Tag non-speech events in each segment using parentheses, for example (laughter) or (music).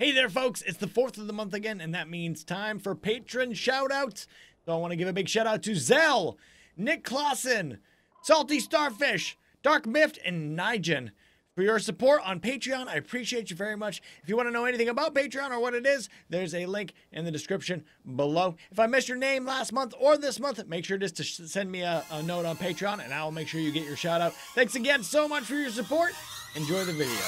Hey there, folks. It's the fourth of the month again, and that means time for patron shoutouts. So I want to give a big shout out to Zell, Nick Clausen, Salty Starfish, Dark Mift, and Nigen. For your support on Patreon, I appreciate you very much. If you want to know anything about Patreon or what it is, there's a link in the description below. If I missed your name last month or this month, make sure just to send me a, a note on Patreon, and I'll make sure you get your shout out. Thanks again so much for your support. Enjoy the video.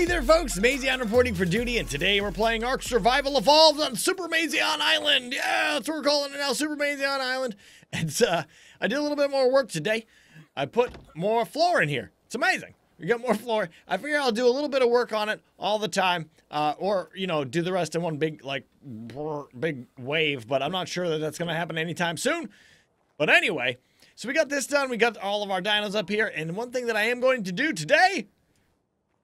Hey there, folks. Mazion reporting for duty, and today we're playing Ark Survival Evolved on Super Mazion Island. Yeah, that's what we're calling it now, Super Mazion Island. (laughs) And uh, I did a little bit more work today. I put more floor in here. It's amazing. We got more (laughs) floor. I figure I'll do a little bit of work on it all the time, uh, or you know, do the rest in one big like big wave. But I'm not sure that that's going to happen anytime soon. But anyway, so we got this done. We got all of our dinos up here, and one thing that I am going to do today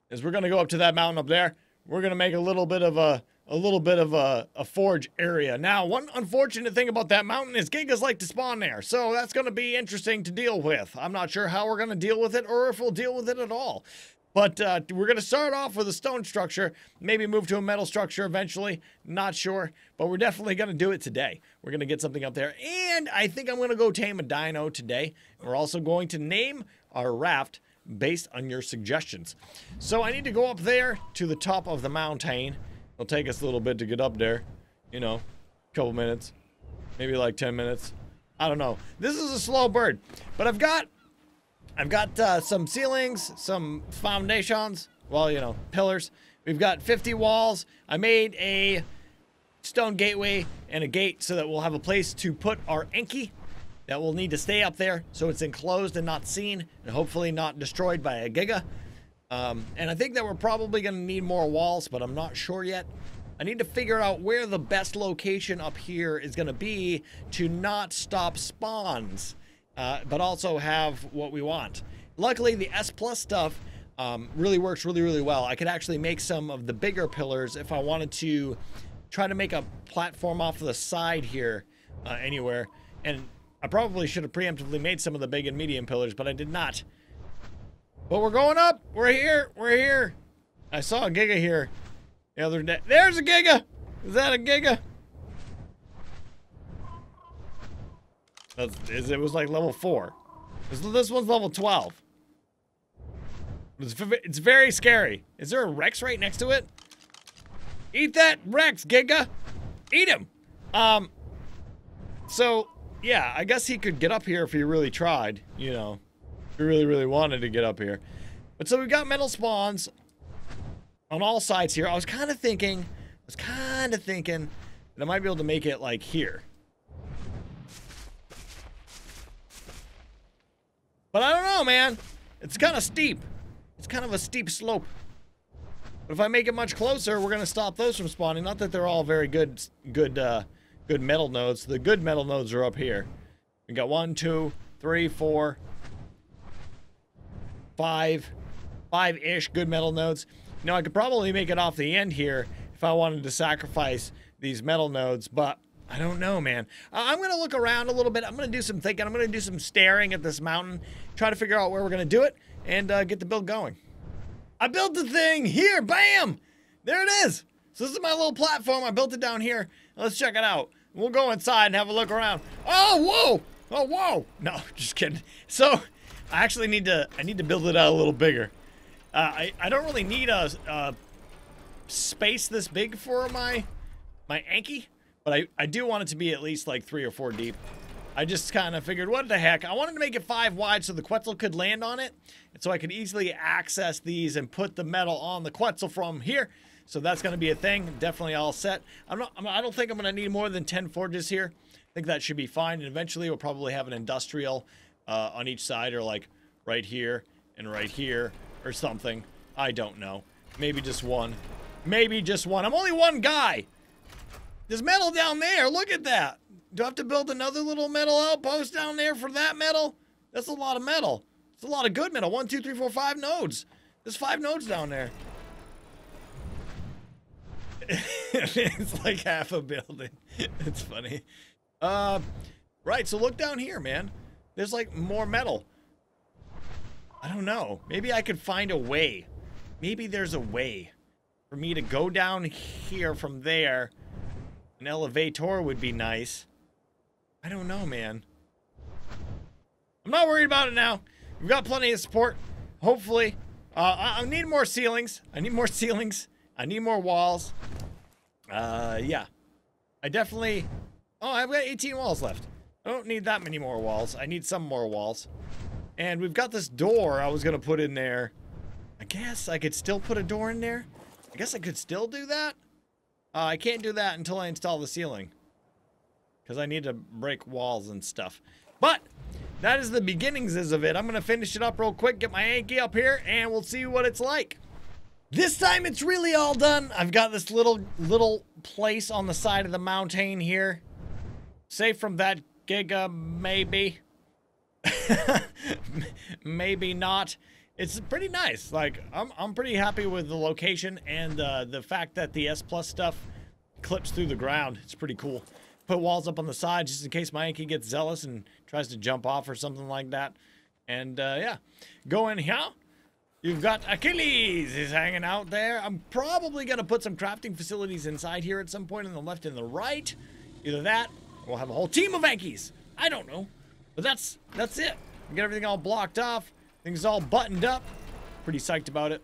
is we're going to go up to that mountain up there. We're going to make a little bit of a a little bit of a, a forge area. Now, one unfortunate thing about that mountain is gigas like to spawn there, so that's going to be interesting to deal with. I'm not sure how we're going to deal with it or if we'll deal with it at all. But uh, we're going to start off with a stone structure, maybe move to a metal structure eventually. Not sure, but we're definitely going to do it today. We're going to get something up there. And I think I'm going to go tame a dino today. We're also going to name our raft based on your suggestions. So I need to go up there to the top of the mountain. It'll take us a little bit to get up there. You know, a couple minutes. Maybe like 10 minutes. I don't know. This is a slow bird. But I've got... I've got uh, some ceilings, some foundations. Well, you know, pillars. We've got 50 walls. I made a stone gateway and a gate so that we'll have a place to put our Anky that will need to stay up there so it's enclosed and not seen and hopefully not destroyed by a Giga. Um, and I think that we're probably going to need more walls, but I'm not sure yet. I need to figure out where the best location up here is going to be to not stop spawns, uh, but also have what we want. Luckily, the S plus stuff um, really works really, really well. I could actually make some of the bigger pillars if I wanted to try to make a platform off the side here uh, anywhere. And I probably should have preemptively made some of the big and medium pillars, but I did not. But we're going up. We're here. We're here. I saw a Giga here the other day. There's a Giga. Is that a Giga? That's, it was like level 4. This, this one's level 12. It's, it's very scary. Is there a Rex right next to it? Eat that Rex, Giga. Eat him. Um, so yeah, I guess he could get up here if he really tried, you know. If he really, really wanted to get up here. But so we've got metal spawns on all sides here. I was kind of thinking, I was kind of thinking that I might be able to make it like here. But I don't know, man. It's kind of steep. It's kind of a steep slope. But if I make it much closer, we're going to stop those from spawning. Not that they're all very good, good, uh, good metal nodes. The good metal nodes are up here. We got one, two, three, four, five, five-ish good metal nodes. Now, I could probably make it off the end here if I wanted to sacrifice these metal nodes, but I don't know, man. I'm going to look around a little bit. I'm going to do some thinking. I'm going to do some staring at this mountain, try to figure out where we're going to do it, and uh, get the build going. I built the thing here. Bam! There it is. So this is my little platform. I built it down here. Let's check it out. We'll go inside and have a look around. Oh, whoa! Oh, whoa! No, (laughs) just kidding. So, I actually need to, I need to build it out a little bigger. Uh, I, I don't really need a, a space this big for my, my Anky, but I, I do want it to be at least like three or four deep. I just kind of figured, what the heck? I wanted to make it five wide so the Quetzal could land on it, and so I could easily access these and put the metal on the Quetzal from here. So that's going to be a thing. Definitely all set. I'm not. I don't think I'm going to need more than 10 forges here. I think that should be fine. And eventually we'll probably have an industrial uh, on each side or like right here and right here or something. I don't know. Maybe just one. Maybe just one. I'm only one guy. There's metal down there. Look at that. Do I have to build another little metal outpost down there for that metal? That's a lot of metal. It's a lot of good metal. One, two, three, four, five nodes. There's five nodes down there. (laughs) it's like half a building. it's funny. Uh, Right, so look down here, man. There's like more metal. I don't know. Maybe I could find a way. Maybe there's a way for me to go down here from there. An elevator would be nice. I don't know, man. I'm not worried about it now. We've got plenty of support. Hopefully. Uh, I, I need more ceilings. I need more (laughs) ceilings. I need more walls. Uh, yeah. I definitely... Oh, I've got 18 walls left. I don't need that many more walls. I need some more walls. And we've got this door I was going to put in there. I guess I could still put a door in there. I guess I could still do that. Uh, I can't do that until I install the ceiling. Because I need to break walls and stuff. But that is the beginnings of it. I'm going to finish it up real quick, get my Anky up here, and we'll see what it's like. This time it's really all done. I've got this little little place on the side of the mountain here. Safe from that giga, maybe. (laughs) maybe not. It's pretty nice. Like, I'm, I'm pretty happy with the location and uh, the fact that the S Plus stuff clips through the ground. It's pretty cool. Put walls up on the side just in case my Anky gets zealous and tries to jump off or something like that. And, uh, yeah. Go in here. You've got Achilles is hanging out there. I'm probably going to put some crafting facilities inside here at some point on the left and the right. Either that, we'll have a whole team of Ankies. I don't know. But that's that's it. Get everything all blocked off. Things all buttoned up. Pretty psyched about it.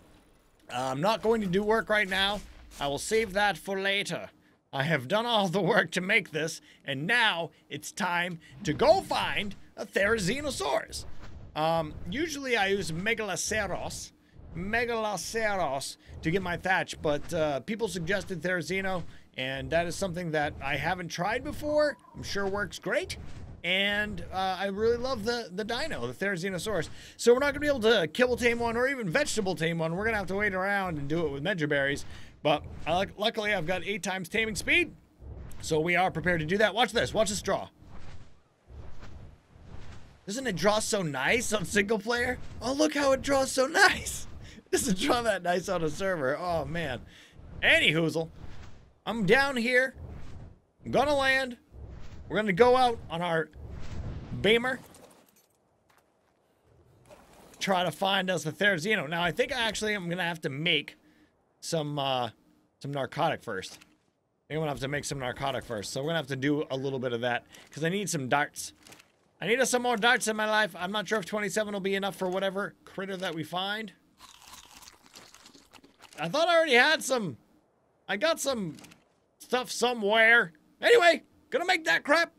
Uh, I'm not going to do work right now. I will save that for later. I have done all the work to make this, and now it's time to go find a Therizinosaurus. Um, usually I use Megaloceros, Megaloceros to get my thatch, but uh, people suggested Therizino, and that is something that I haven't tried before. I'm sure works great. And uh, I really love the, the dino, the Therizinosaurus. So we're not going to be able to kibble tame one or even vegetable tame one. We're going to have to wait around and do it with Mejoberries. But I, luckily, I've got 8 times taming speed. So we are prepared to do that. Watch this. Watch this draw. Doesn't it draw so nice on single player? Oh, look how it draws so nice. (laughs) Doesn't draw that nice on a server. Oh, man. Any hoozle. I'm down here. I'm gonna land. We're gonna go out on our Beamer. Try to find us a Therizino. Now, I think I actually am gonna have to make some, uh, some narcotic first. I think I'm gonna have to make some narcotic first. So we're gonna have to do a little bit of that. Because I need some darts. I need some more darts in my life. I'm not sure if 27 will be enough for whatever critter that we find. I thought I already had some. I got some stuff somewhere. Anyway, gonna make that crap.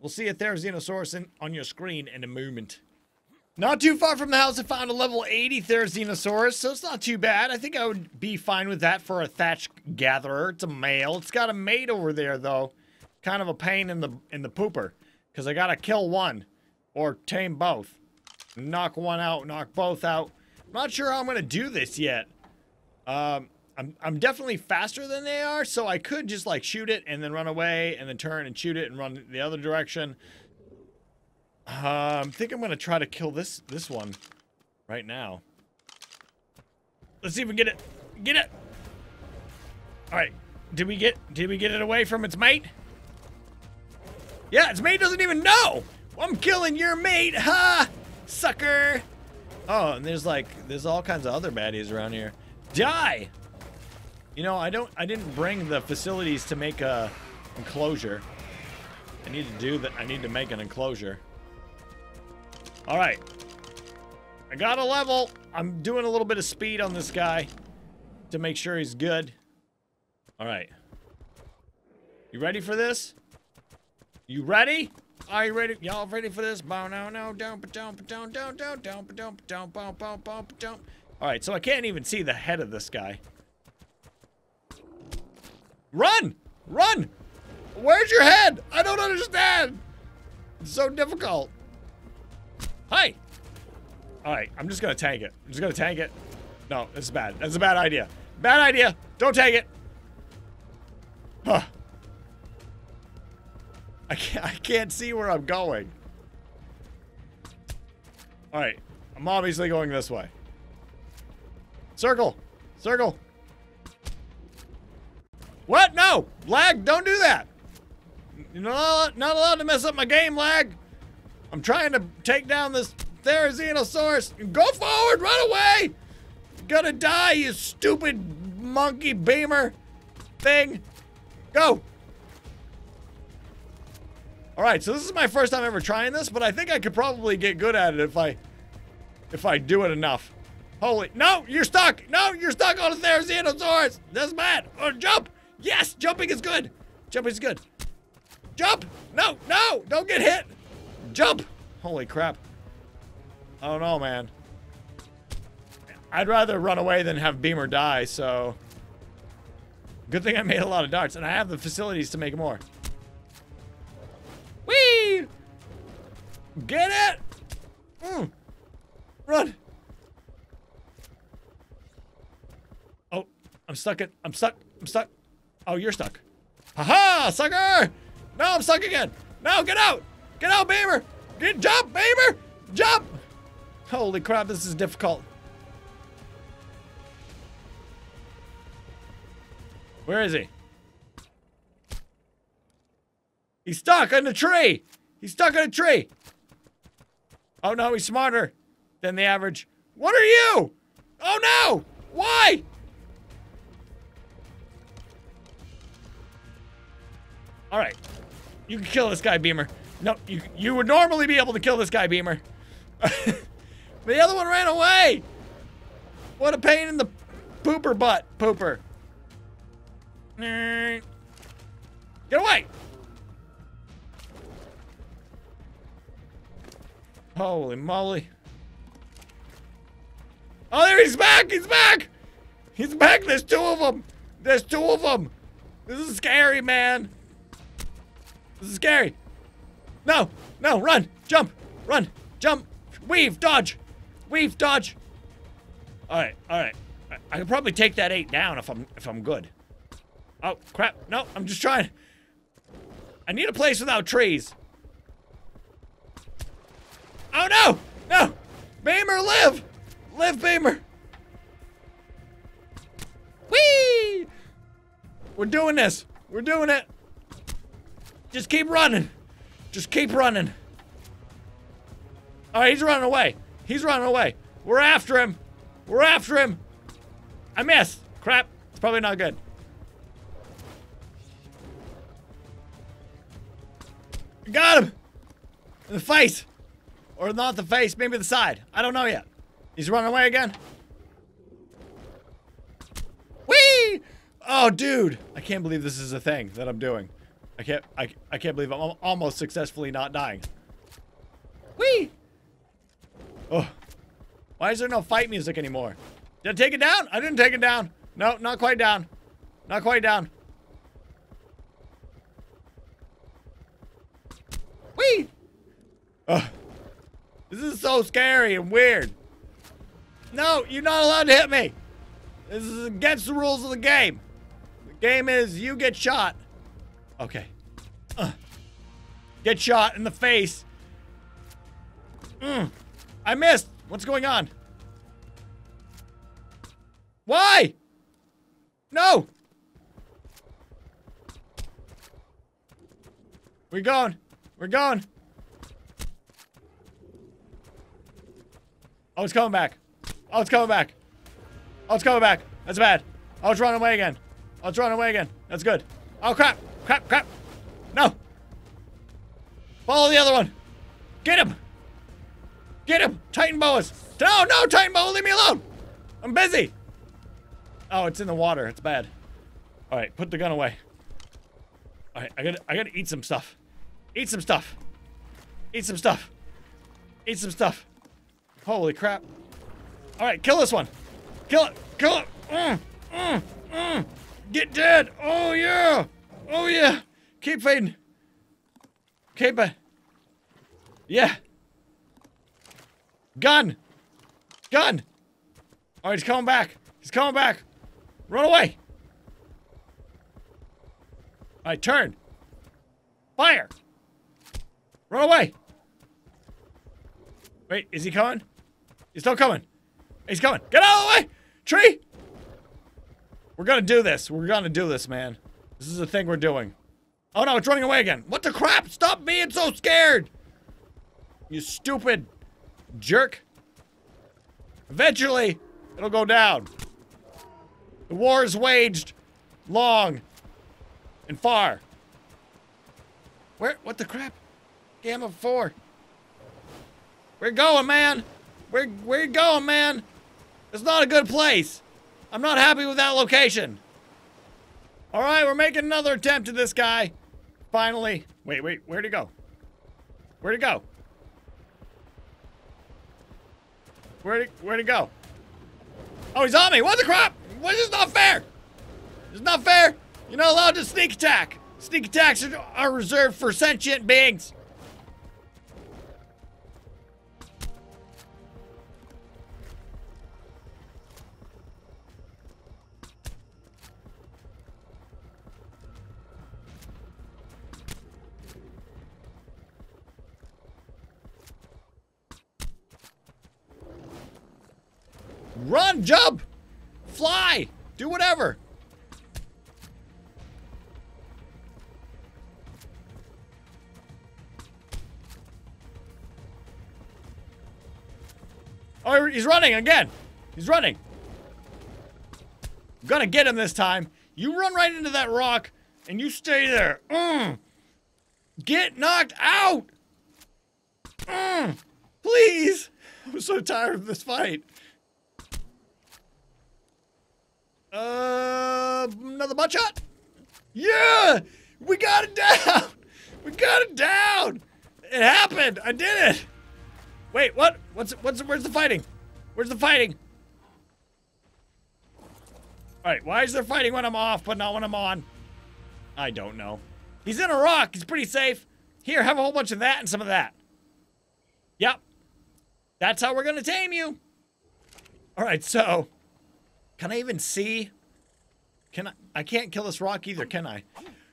We'll see a Therizinosaurus in, on your screen in a moment. Not too far from the house, I found a level 80 Therizinosaurus, so it's not too bad. I think I would be fine with that for a thatch gatherer. It's a male. It's got a mate over there, though. Kind of a pain in the in the pooper. Because I gotta kill one. Or tame both. Knock one out, knock both out. I'm not sure how I'm gonna do this yet. Um, I'm, I'm definitely faster than they are, so I could just like shoot it and then run away and then turn and shoot it and run the other direction. I think I'm gonna try to kill this this one right now. Let's see if we get it. Get it. All right. Did we get did we get it away from its mate? Yeah, its mate doesn't even know. I'm killing your mate, ha! Sucker! Oh, and there's like, there's all kinds of other baddies around here. Die! You know, I don't, I didn't bring the facilities to make a enclosure. I need to do that. I need to make an enclosure. All right. I got a level. I'm doing a little bit of speed on this guy to make sure he's good. All right. You ready for this? You ready? Are you ready? Y'all ready for this? Bow no no don't but don't but don't don't don't don't but don't don't bow bow bow don't. All right, so I can't even see the head of this guy. Run! Run! Where's your head? I don't understand. It's so difficult. Hi. All right, I'm just gonna tank it. I'm just gonna tank it. No, this is bad. That's a bad idea. Bad idea. Don't tank it. Huh. I can't, I can't see where I'm going. Alright. I'm obviously going this way. Circle! Circle! What? No! Lag! Don't do that! You're not, not allowed to mess up my game lag. I'm trying to take down this Therizinosaurus. Go forward, run away. You're gonna die, you stupid monkey beamer thing. Go. All right, so this is my first time ever trying this, but I think I could probably get good at it if I if I do it enough. Holy, no, you're stuck. No, you're stuck on a Therizinosaurus. That's bad. Oh, jump. Yes, jumping is good. Jumping is good. Jump. No, no, don't get hit. Jump. Holy crap. I don't know, man. I'd rather run away than have Beamer die, so... Good thing I made a lot of darts, and I have the facilities to make more. Whee! Get it! Mm. Run! Oh, I'm stuck it. I'm stuck. I'm stuck. Oh, you're stuck. Haha, sucker! No, I'm stuck again. No, get out! Get out, Beamer! Get jump, Beamer! Jump! Holy crap, this is difficult. Where is he? He's stuck in a tree! He's stuck in a tree! Oh no, he's smarter than the average. What are you? Oh no! Why? All right. You can kill this guy, Beamer. No, you you would normally be able to kill this guy, Beamer. (laughs) the other one ran away. What a pain in the pooper butt, pooper. Get away. Holy moly. Oh, there he's back! He's back! He's back! There's two of them! There's two of them! This is scary, man! This is scary! No! No! Run! Jump! Run! Jump! Weave! Dodge! Weave! Dodge! Alright, alright. I can probably take that eight down if I'm if I'm good. Oh, crap. No, I'm just trying. I need a place without trees. Oh, no! No! Beamer, live! Live, Beamer! Whee! We're doing this. We're doing it. Just keep running. Just keep running. All right, he's running away. He's running away. We're after him. We're after him. I missed. Crap. It's probably not good. Got him. In the face. Or not the face, maybe the side. I don't know yet. He's running away again. Whee! Oh, dude. I can't believe this is a thing that I'm doing. I can't, I, I can't believe I'm almost successfully not dying. Whee! Oh. Why is there no fight music anymore? Did I take it down? I didn't take it down. No, not quite down. Not quite down. Whee! Ugh. This is so scary and weird. No, you're not allowed to hit me. This is against the rules of the game. The game is you get shot. Okay. Uh. Get shot in the face. Mm. I missed. What's going on? Why? No. We're going. We're going. Oh, it's coming back. Oh, it's coming back. Oh, it's coming back. That's bad. Oh, it's running away again. Oh, it's running away again. That's good. Oh, crap. Crap, crap. No. Follow the other one. Get him. Get him. Titanoboas. No, no, Titanoboa. Leave me alone. I'm busy. Oh, it's in the water. It's bad. All right, put the gun away. All right, I gotta, I gotta eat some stuff. Eat some stuff. Eat some stuff. Eat some stuff. Holy crap. All right, kill this one. Kill it. Kill it. Mm, mm, mm. Get dead. Oh, yeah. Oh, yeah. Keep fading. Keep it. Yeah. Gun. Gun. All right, he's coming back. He's coming back. Run away. Right, turn. Fire. Run away. Wait, is he coming? He's still coming. He's coming. Get out of the way! Tree! We're gonna do this. We're gonna do this, man. This is the thing we're doing. Oh no, it's running away again. What the crap? Stop being so scared! You stupid jerk. Eventually, it'll go down. The war is waged long and far. Where? What the crap? Gamma 4. We're going, man? Where, where you going, man? It's not a good place. I'm not happy with that location. All right, we're making another attempt at this guy. Finally. Wait, wait, where'd he go? Where'd he go? Where'd he, where'd he go? Oh, he's on me. What the crap? What is not fair? It's not fair. You're not allowed to sneak attack. Sneak attacks are, are reserved for sentient beings. Run, jump, fly, do whatever. Oh, he's running again. He's running. I'm gonna get him this time. You run right into that rock and you stay there. Mm. Get knocked out. Mm. Please. (laughs) I'm so tired of this fight. Uh, another butt shot? Yeah! We got it down! (laughs) We got it down! It happened! I did it! Wait, what? What's what's where's the fighting? Where's the fighting? Alright, why is there fighting when I'm off but not when I'm on? I don't know. He's in a rock, he's pretty safe. Here, have a whole bunch of that and some of that. Yep. That's how we're gonna tame you. Alright, so can I even see? Can I? I can't kill this rock either, can I?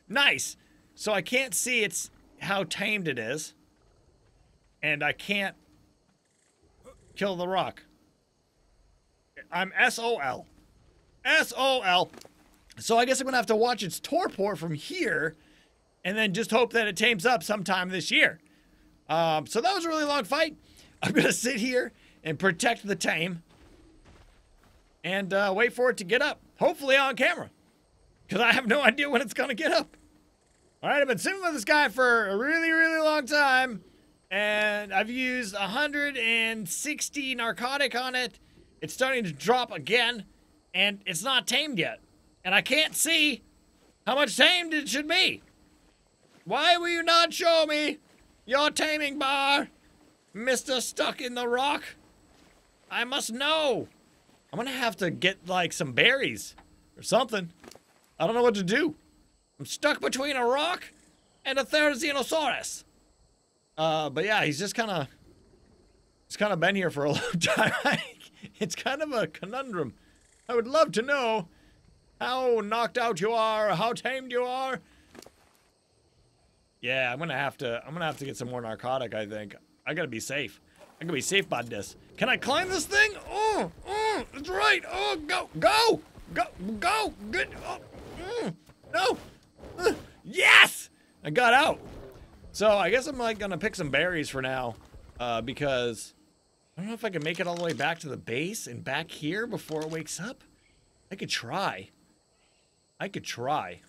Nice. So I can't see it's how tamed it is. And I can't kill the rock. I'm SOL. SOL. So I guess I'm going to have to watch its torpor from here and then just hope that it tames up sometime this year. Um, so that was a really long fight. I'm going to sit here and protect the tame and uh, wait for it to get up, hopefully on camera, because I have no idea when it's going to get up. All right, I've been sitting with this guy for a really, really long time, and I've used 160 narcotic on it. It's starting to drop again, and it's not tamed yet. And I can't see how much tamed it should be. Why will you not show me your taming bar, Mr. Stuck in the Rock? I must know. I'm gonna have to get like some berries or something. I don't know what to do. I'm stuck between a rock and a Therizinosaurus. Uh, but yeah, he's just kind of, he's kind of been here for a (laughs) long time. (laughs) it's kind of a conundrum. I would love to know how knocked out you are, how tamed you are. Yeah, I'm gonna have to, I'm gonna have to get some more narcotic, I think. I gotta be safe. I gotta be safe by this. Can I climb this thing? Oh, oh, that's right. Oh, go, go, go, go. Good. Oh, mm, no. Uh, yes! I got out. So I guess I'm like gonna pick some berries for now, uh, because I don't know if I can make it all the way back to the base and back here before it wakes up. I could try. I could try.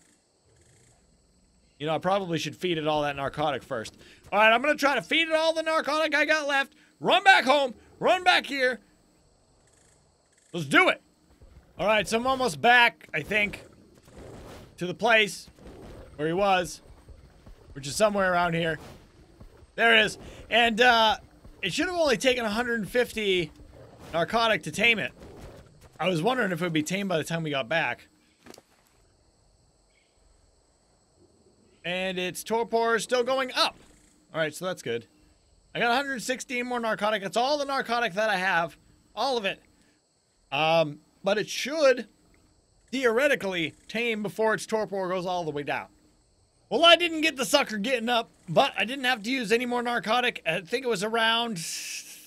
You know, I probably should feed it all that narcotic first. All right, I'm gonna try to feed it all the narcotic I got left. Run back home. Run back here. Let's do it. All right, so I'm almost back, I think, to the place where he was, which is somewhere around here. There it is. And uh, it should have only taken 150 narcotic to tame it. I was wondering if it would be tamed by the time we got back. And its torpor is still going up. All right, so that's good. I got 116 more narcotic. It's all the narcotic that I have. All of it. Um, but it should theoretically tame before its torpor goes all the way down. Well, I didn't get the sucker getting up, but I didn't have to use any more narcotic. I think it was around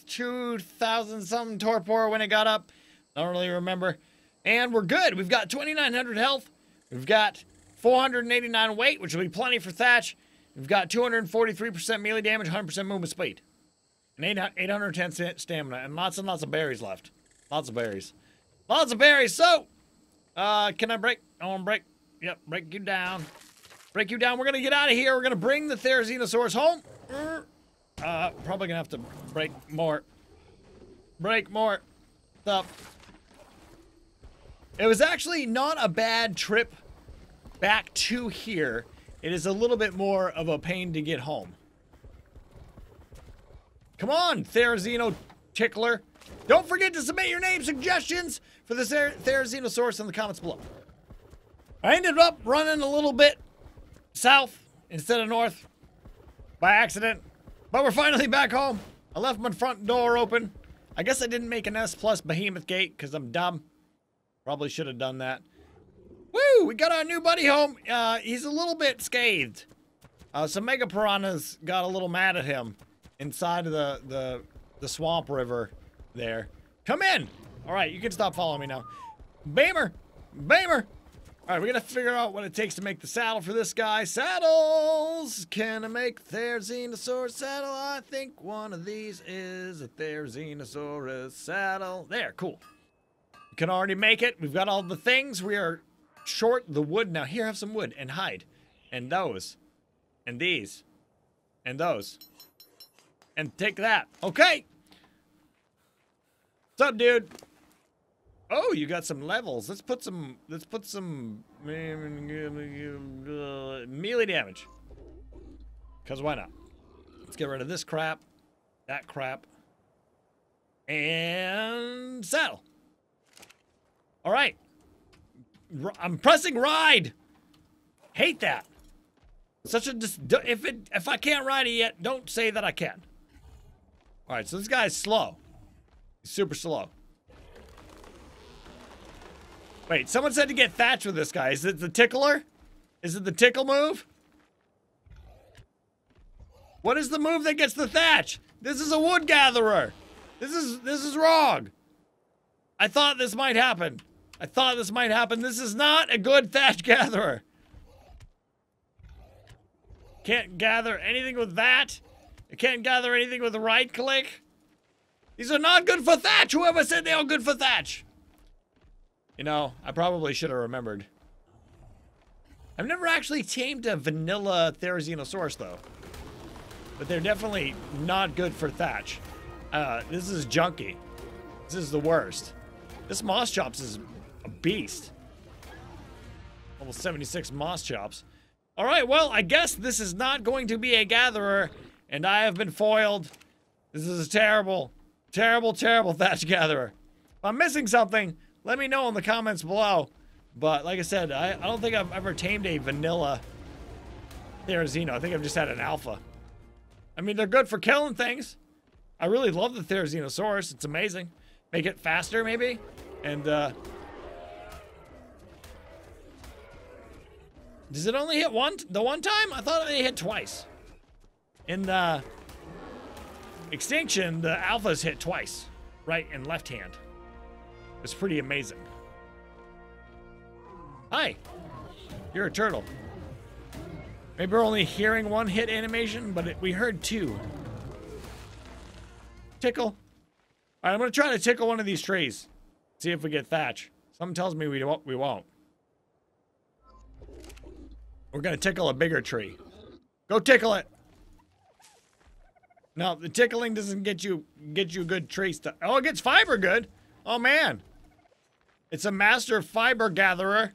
2,000 something torpor when it got up. I don't really remember. And we're good. We've got 2,900 health. We've got 489 weight, which will be plenty for Thatch. We've got 243% melee damage, 100% movement speed, and 810 stamina, and lots and lots of berries left. Lots of berries. Lots of berries. So, uh, can I break? I want to break. Yep, break you down. Break you down. We're going to get out of here. We're going to bring the Therizinosaurus home. Uh, probably going to have to break more. Break more stuff. It was actually not a bad trip back to here. It is a little bit more of a pain to get home. Come on, Therizino Tickler. Don't forget to submit your name suggestions for the Therizinosaurus in the comments below. I ended up running a little bit south instead of north by accident, but we're finally back home. I left my front door open. I guess I didn't make an S plus behemoth gate because I'm dumb. Probably should have done that. Woo! We got our new buddy home. Uh, he's a little bit scathed. Uh, some mega piranhas got a little mad at him inside of the, the, the swamp river there. Come in! Alright, you can stop following me now. Bamer! Bamer! Alright, we're gonna figure out what it takes to make the saddle for this guy. Saddles! Can I make Therizinosaurus saddle? I think one of these is a Therizinosaurus saddle. There, cool. We can already make it. We've got all the things. We are short the wood. Now here, have some wood and hide. And those. And these. And those. And take that. Okay. What's up, dude? Oh, you got some levels. Let's put some. Let's put some melee damage. Cause why not? Let's get rid of this crap, that crap, and saddle. All right. I'm pressing ride. Hate that. Such a dis if it if I can't ride it yet, don't say that I can. All right, so this guy's slow. He's super slow. Wait, someone said to get Thatch with this guy. Is it the tickler? Is it the tickle move? What is the move that gets the Thatch? This is a wood gatherer. This is this is wrong. I thought this might happen. I thought this might happen. This is not a good Thatch gatherer. Can't gather anything with that. Can't gather anything with right click. These are not good for Thatch. Whoever said they are good for Thatch. You know, I probably should have remembered. I've never actually tamed a vanilla Therizinosaurus, though. But they're definitely not good for Thatch. Uh, this is junky. This is the worst. This Moschops is a beast. Almost 76 Moschops. All right, well, I guess this is not going to be a gatherer, and I have been foiled. This is a terrible, terrible, terrible (laughs) Thatch gatherer. If I'm missing something, let me know in the comments below. But like I said, I, I don't think I've ever tamed a vanilla Therizino. I think I've just had an alpha. I mean, they're good for killing things. I really love the Therizinosaurus. It's amazing. Make it faster, maybe? And, uh... Does it only hit one, the one time? I thought it hit twice. In the Extinction, the alphas hit twice. Right and left hand. It's pretty amazing. Hi. You're a turtle. Maybe we're only hearing one hit animation, but it, we heard two. Tickle. All right, I'm to try to tickle one of these trees. See if we get thatch. Something tells me we won't. We won't. We're to tickle a bigger tree. Go tickle it. No, the tickling doesn't get you get you good tree stuff. Oh, it gets fiber good. Oh, man. It's a master fiber gatherer.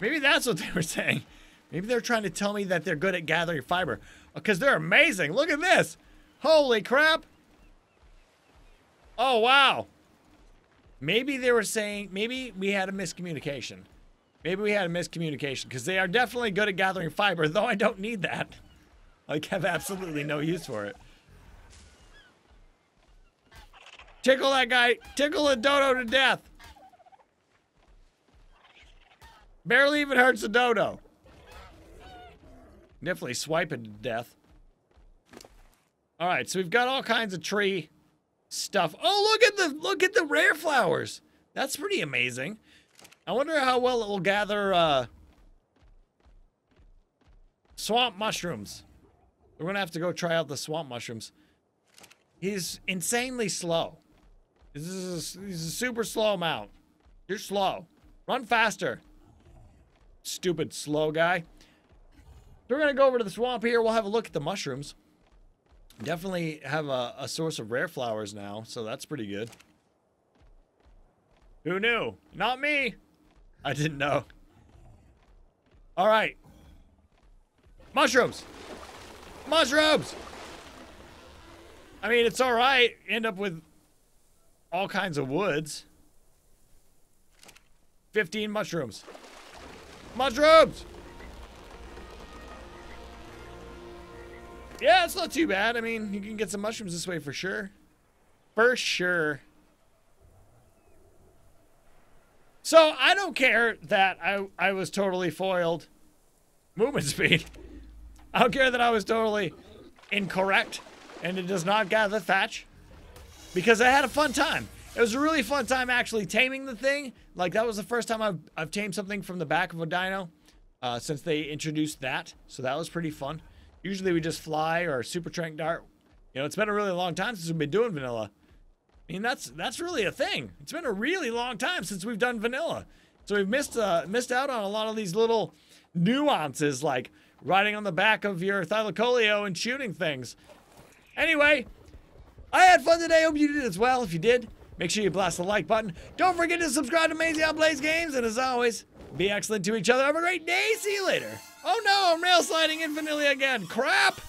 Maybe that's what they were saying. Maybe they're trying to tell me that they're good at gathering fiber. Oh, because they're amazing. Look at this. Holy crap. Oh, wow. Maybe they were saying, maybe we had a miscommunication. Maybe we had a miscommunication because they are definitely good at gathering fiber, though I don't need that. Like, have absolutely no use for it. Tickle that guy. Tickle the dodo to death. Barely even hurts the dodo. Definitely swipe it to death. All right, so we've got all kinds of tree stuff. Oh, look at the look at the rare flowers. That's pretty amazing. I wonder how well it will gather uh, swamp mushrooms. We're gonna have to go try out the swamp mushrooms. He's insanely slow. This is a, he's a super slow mount. You're slow. Run faster. Stupid slow guy. We're gonna go over to the swamp here. We'll have a look at the mushrooms. Definitely have a, a source of rare flowers now, so that's pretty good. Who knew? Not me. I didn't know. All right. Mushrooms. Mushrooms. I mean, it's all right. End up with all kinds of woods. 15 mushrooms. Mushrooms! Yeah, it's not too bad. I mean, you can get some mushrooms this way for sure. For sure. So I don't care that I, I was totally foiled. Movement speed. I don't care that I was totally incorrect and it does not gather thatch. Because I had a fun time. It was a really fun time actually taming the thing. Like that was the first time I've, I've tamed something from the back of a dino uh, since they introduced that. So that was pretty fun. Usually we just fly or super trank dart. You know, it's been a really long time since we've been doing vanilla. I mean, that's that's really a thing. It's been a really long time since we've done vanilla. So we've missed uh, missed out on a lot of these little nuances like riding on the back of your Thylacoleo and shooting things. Anyway, I had fun today. Hope you did as well. If you did, make sure you blast the like button. Don't forget to subscribe to Mazion Plays Games. And as always, be excellent to each other. Have a great day. See you later. Oh no, I'm rail sliding infinitely again. Crap!